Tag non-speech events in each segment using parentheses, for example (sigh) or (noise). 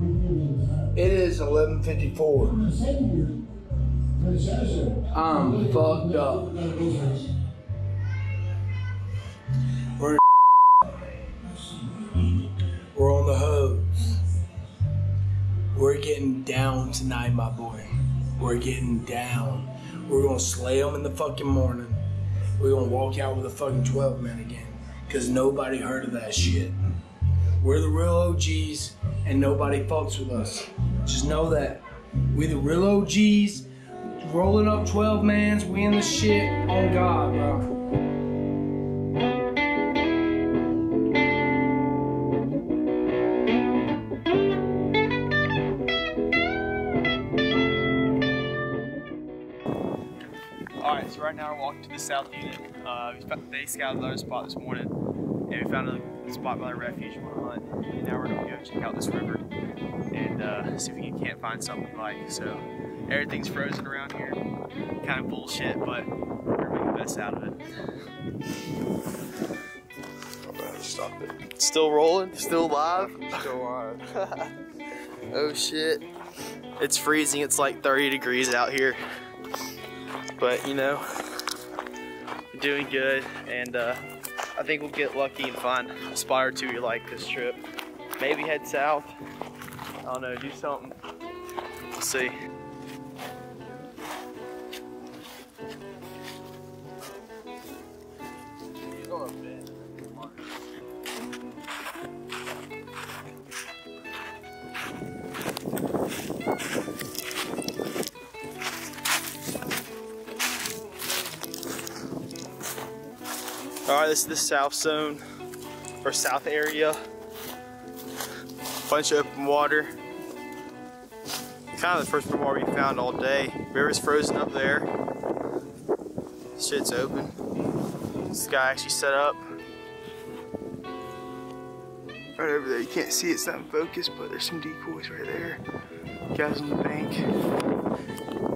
It is 11:54. I'm fucked up. We're (laughs) we're on the hose. We're getting down tonight, my boy. We're getting down. We're gonna slay them in the fucking morning. We're gonna walk out with a fucking 12 man again. Cause nobody heard of that shit. We're the real OGs and nobody fucks with us. Just know that. We the real OGs, rolling up 12 mans, we in the shit on God, bro. Alright, so right now we're walking to the south unit. Uh, they scouted another spot this morning, and we found a spot by the refuge we want to hunt. And now we're gonna go check out this river and uh, see if we can can't find something we like. So everything's frozen around here, kind of bullshit, but we're gonna make the best out of it. Stop (laughs) it. Still rolling? Still live? Still on. (laughs) Oh shit. It's freezing, it's like 30 degrees out here. But you know, doing good and uh, I think we'll get lucky and find a spot or two you like this trip. Maybe head south. I don't know, do something. We'll see. All right, this is the south zone or south area. Bunch of open water. Kind of the first water we found all day. River's frozen up there. Shit's open. This guy actually set up right over there. You can't see it's not in focus, but there's some decoys right there. Guys on the bank.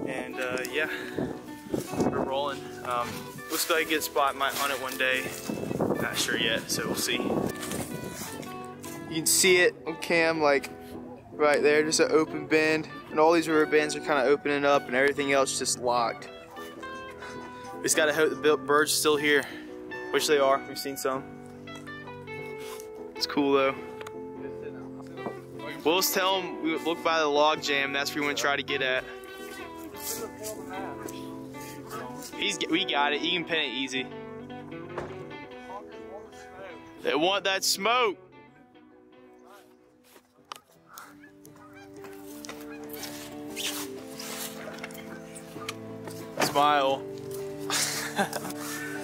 And uh, yeah, we're rolling. Um, looks like a good spot. Might hunt it one day. Not sure yet, so we'll see. You can see it on cam, like right there, just an open bend. And all these river bends are kind of opening up and everything else just locked. We just gotta hope the birds still here, which they are. We've seen some. It's cool though. We'll just tell them we look by the log jam. That's where we want to try to get at. He's we got it. You can pin it easy. They want that smoke. Smile. (laughs)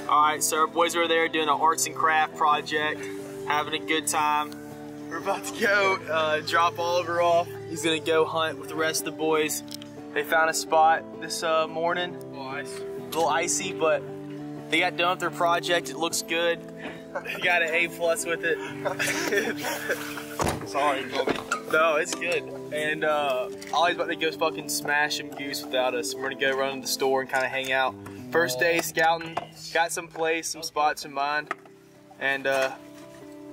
All right, so our boys are there doing an arts and craft project, having a good time. We're about to go uh, drop Oliver off. He's gonna go hunt with the rest of the boys. They found a spot this uh, morning. A little, ice. A little icy, but they got done with their project. It looks good. They got an A plus with it. (laughs) Sorry, Kobe. No, it's good. And uh, Ollie's about to go fucking smash some goose without us. We're gonna go run to the store and kind of hang out. First day scouting, got some place, some spots in mind, and uh,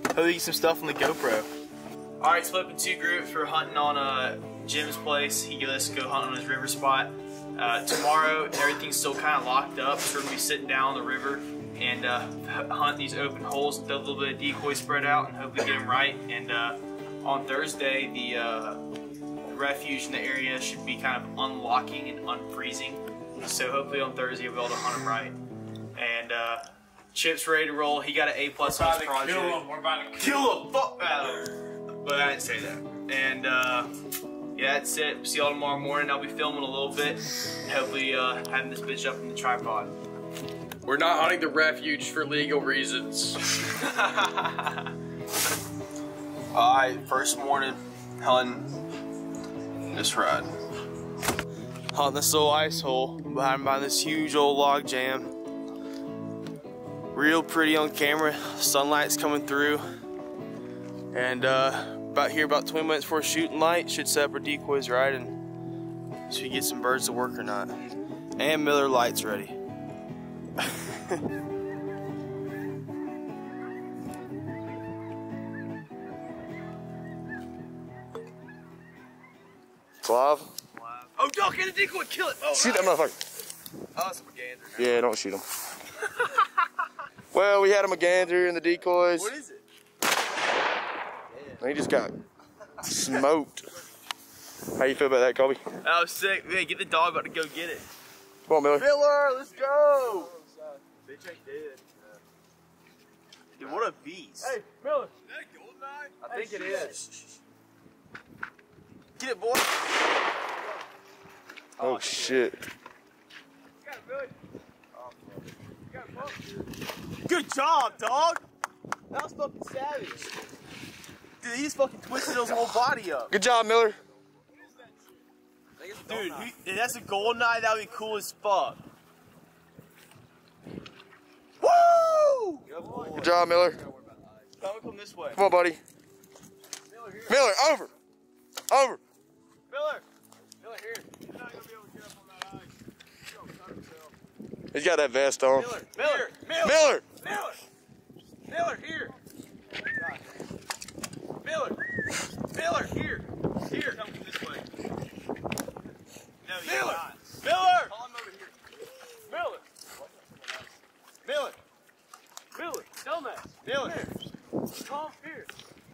hopefully get some stuff on the GoPro. All right, split up in two groups. We're hunting on uh, Jim's place. He let us go hunt on his river spot. Uh, tomorrow, everything's still kind of locked up, so we're gonna be sitting down on the river and uh, (laughs) hunt these open holes, throw a little bit of decoy spread out, and hopefully get them right. And uh, on Thursday, the uh, refuge in the area should be kind of unlocking and unfreezing. So hopefully on Thursday we'll be able to hunt them right. And uh, Chip's ready to roll. He got an A plus on his project. We're about to Kill kill the fuck him. But I didn't say that. And uh, yeah, that's it. See y'all tomorrow morning. I'll be filming a little bit. Hopefully uh, having this bitch up in the tripod. We're not hunting the refuge for legal reasons. (laughs) Alright, first morning hunting this ride. Hunting this little ice hole behind by this huge old log jam. Real pretty on camera. Sunlight's coming through. And uh, about here, about 20 minutes before shooting light, should set up our decoys right and so we get some birds to work or not. And Miller Lite's ready. (laughs) It's live. Oh, dog, get a decoy, kill it. Oh, Shoot that motherfucker. Oh, it's a gander. Yeah, don't shoot him. (laughs) well, we had a McGander in the decoys. What is it? He just got smoked. How you feel about that, Colby? That was sick. Hey, get the dog about to go get it. Come on, Miller. Miller, let's go. Bitch ain't dead. Dude, what a beast. Hey, Miller. Is that a golden eye? I think it is. Get it, boy. Oh, oh shit. Good job, dog. That was fucking savage. Dude, he just fucking twisted his whole body up. Good job, Miller. Dude, he, that's a golden eye, that would be cool as fuck. Woo! Good job, Miller. Come, come this way. Come on, buddy. Miller, over. Over. Miller. Miller, here. He's got that vest on. Miller. Miller. Miller. Miller. Miller. Miller, here. Miller. Miller, here. Here. Come this way. No, Miller. Miller. Call him over here. Miller. Miller. Miller. Dumbass. Miller. Come here.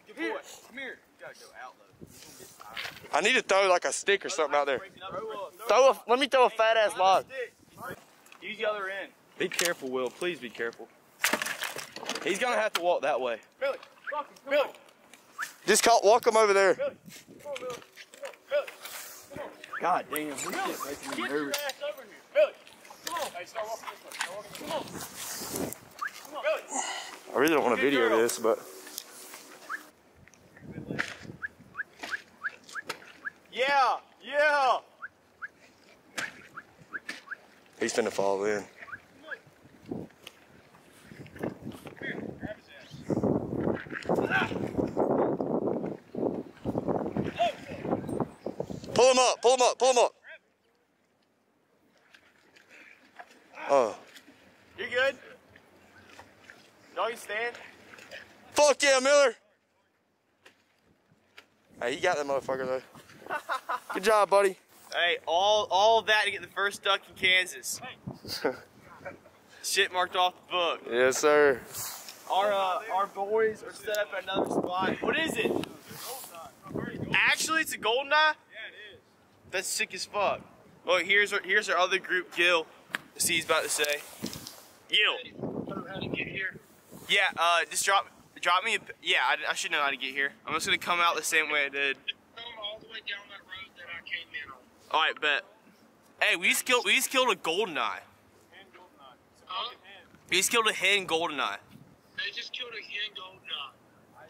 Good boy. Come here. You gotta go out though. I need to throw like a stick or something out there. Throw Throw a, let me throw a fat ass log. Use the other end. Be careful, Will. Please be careful. He's gonna have to walk that way. Billy, fucking Billy. Just call, walk him over there. God damn, this shit makes me nervous. over here. Billy, come on. Hey, start walking this way. Start walking come on. Come on. Billy. I really don't want to video this, but Yeah, yeah. he's finna fall in. Pull him up, pull him up, pull him up. Oh, You good? No, you stand. fuck yeah, Miller. Hey, he got that motherfucker though. (laughs) Good job, buddy. Hey, all all of that to get the first duck in Kansas. (laughs) Shit marked off the book. Yes, sir. Our uh, our boys are set up at another spot. What is it? Actually, it's a golden eye. Yeah, it is. That's sick as fuck. Oh, here's our here's our other group, Gil. See, he's about to say. Gil. How to get here? Yeah. Uh, just drop drop me. A, yeah, I, I should know how to get here. I'm just gonna come out the same way I did. Come all the way down that road that I came in on. All right, bet. Hey, we just killed we just killed a golden eye. Huh? We just killed a hen golden eye. They just killed a hen golden eye.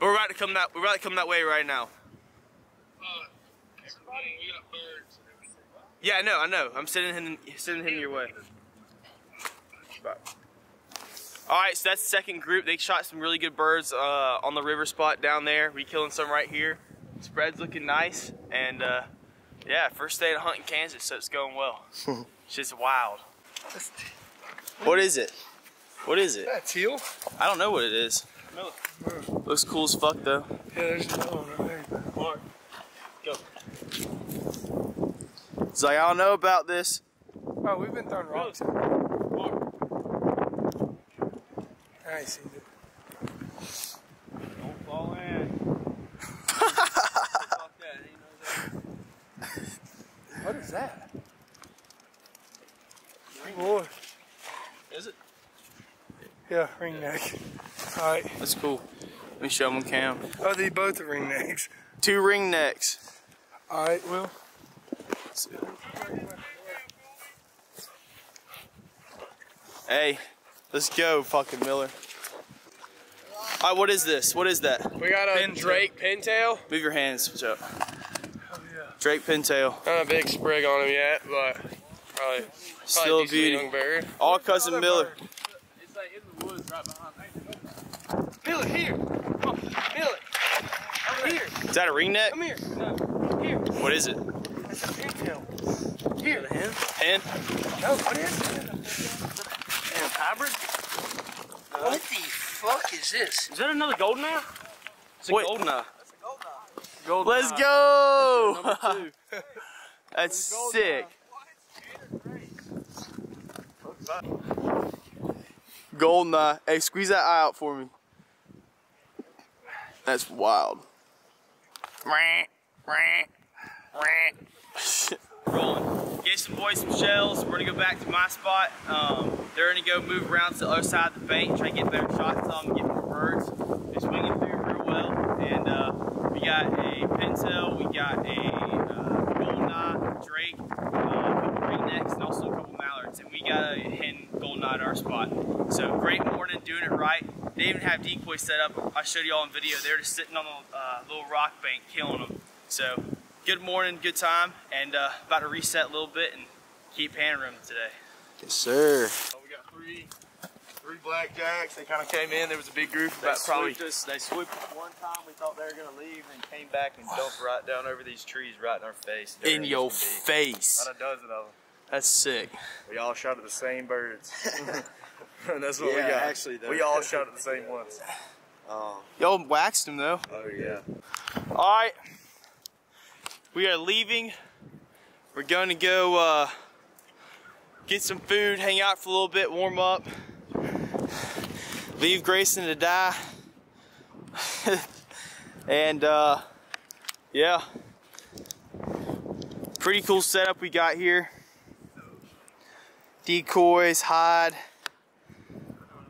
We're about to come that we're about to come that way right now. Uh, Yeah, I know, I know. I'm sending him sending him your way. All right, so that's the second group. They shot some really good birds uh, on the river spot down there. We killing some right here. Spread's looking nice, and uh, yeah, first day of hunt in Kansas, so it's going well. (laughs) Shit's wild. What is it? What is it? That teal? I don't know what it is. Looks cool as fuck though. Yeah, there's another one right there. Mark, go. So y'all know about this. Oh, we've been throwing rocks. in. I ain't seen it. Don't fall in. (laughs) What is that? Boy. Is it? Yeah, ring neck. Alright. That's cool. Let me show them on cam. Oh, they both are ring necks. Two ring necks. Alright, Will. Hey, let's go, fucking Miller. Alright, what is this? What is that? We got a Pintail. Drake pintail. Move your hands, what's up? Oh, yeah. Drake Pintail. Not a big sprig on him yet, but probably, Still probably a beauty. young bird. All cousin Miller. It's like in the woods right behind. Miller, here. Come on, Miller. Over here. Is that a ring neck? Come here. No, here. What is it? It's a pintail. Here, man. Hen? No, what is it? And hybrid? What the fuck is this? Is that another golden eye? It's a Wait. golden eye. Gold Let's Knight. go! Number two. (laughs) That's sick. Golden eye. Hey, squeeze that eye out for me. That's wild. Rolling. Gave some boys some shells. We're gonna go back to my spot. Um, they're gonna go move around to the other side of the bank, try to get better shots on them, get more birds. They're swinging through real well. And uh, we got a pintail, we got a uh, golden eye, drake, uh, a couple ringnecks, and also a couple mallards. And we got a hen golden eye at our spot. So great morning, doing it right. They even have decoys set up. I showed you all in video. They're just sitting on the uh, little rock bank, killing them. So good morning, good time, and uh, about to reset a little bit and keep panorama today. Yes, sir. Oh, we got three, three blackjacks. They kind of came in. There was a big group, They about probably. swooped us. They swooped us one time. We thought they were gonna leave, and came back and dumped (sighs) right down over these trees, right in our face. in your face. About a dozen of them. That's sick. We all shot at the same birds. and (laughs) (laughs) that's what we Yeah, got. actually, though. we all shot at the same ones. Y'all waxed them though. Oh yeah. All right, we are leaving. We're going to go uh, get some food, hang out for a little bit, warm up, leave Grayson to die, (laughs) and uh, yeah, pretty cool setup we got here. Decoys, hide,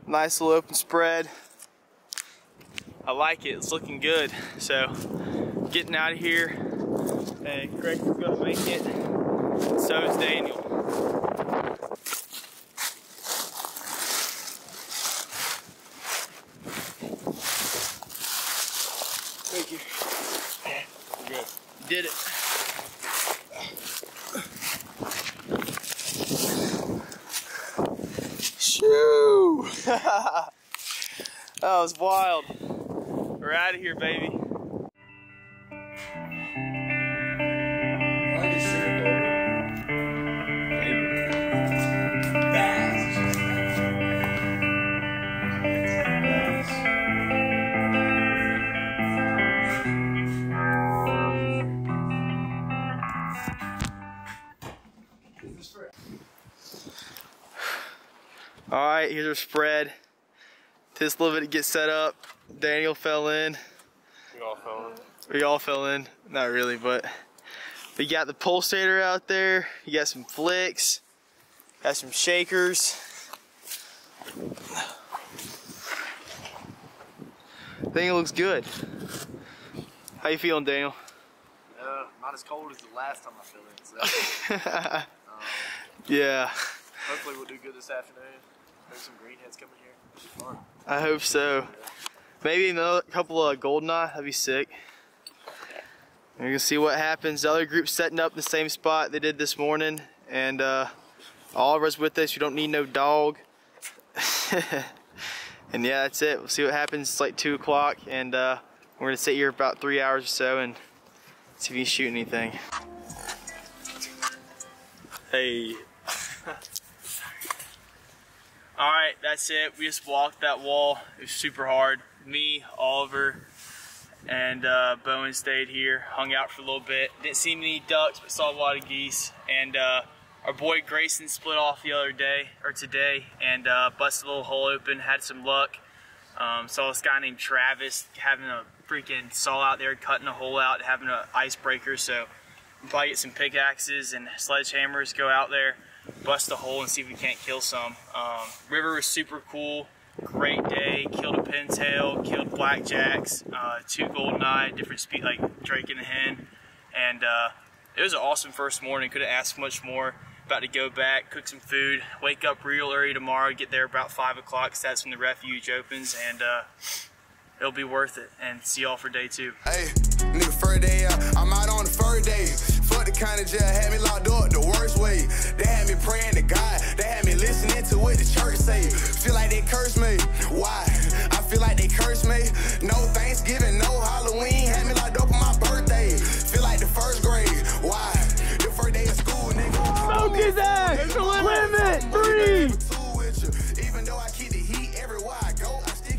nice little open spread. I like it. It's looking good. So, getting out of here. And Grayson's gonna make it. So is Daniel. Thank you. Good. Did it. Shoo! (laughs) that was wild. We're out of here, baby. All right, here's our spread. Just a little bit to get set up. Daniel fell in. We all fell in. We all fell in. Not really, but we got the pulsator out there. You got some flicks. Got some shakers. I think it looks good. How you feeling, Daniel? Uh, not as cold as the last time I fell in. So (laughs) yeah, hopefully we'll do good this afternoon. There's some greenheads coming here. It'll be fun. I hope so. Maybe another couple of goldeneye. That'd be sick. We're gonna see what happens. The other group's setting up in the same spot they did this morning, and uh, all of us with us. You don't need no dog. (laughs) and yeah, that's it. We'll see what happens. It's like two o'clock, and uh, we're gonna sit here about three hours or so and see if we can shoot anything. Hey. (laughs) All right, that's it. We just walked that wall. It was super hard. Me, Oliver, and uh, Bowen stayed here, hung out for a little bit. Didn't see many ducks, but saw a lot of geese. And uh, our boy Grayson split off the other day, or today, and uh, busted a little hole open. Had some luck. Um, saw this guy named Travis having a freaking saw out there, cutting a hole out, having an icebreaker. So we'll probably get some pickaxes and sledgehammers, go out there, bust a hole, and see if we can't kill some. Um, river was super cool. Great day. Killed a pintail, killed blackjacks, uh, two goldeneye, different speed, like drake and a hen, and uh, it was an awesome first morning. Couldn't ask much more. About to go back, cook some food, wake up real early tomorrow, get there about five o'clock. that's when the refuge opens, and uh, it'll be worth it. And see y'all for day two. Hey, nigga, fur day out. I'm out on the fur day. The kind of jail, had me locked up the worst way. They had me praying to God, they had me listening to what the church say. Feel like they curse me, why? I feel like they curse me. No Thanksgiving, no Halloween, had me locked up on my birthday. Feel like the first grade.